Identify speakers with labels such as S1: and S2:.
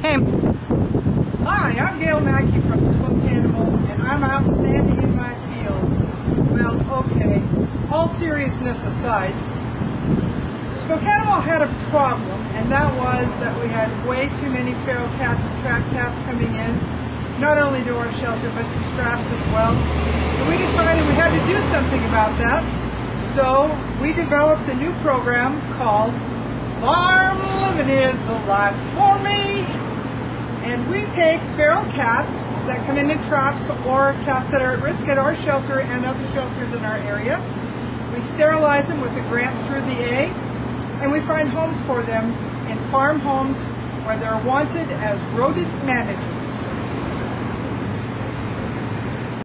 S1: Okay.
S2: Hi, I'm Gail Mackie from SpokAnimal, and I'm out standing in my field. Well, okay, all seriousness aside, Spokane had a problem, and that was that we had way too many feral cats and trap cats coming in, not only to our shelter, but to Scraps as well. And we decided we had to do something about that, so we developed a new program called Farm Living is the Life for Me. And we take feral cats that come into traps or cats that are at risk at our shelter and other shelters in our area. We sterilize them with a grant through the A, and we find homes for them in farm homes where they're wanted as rodent managers.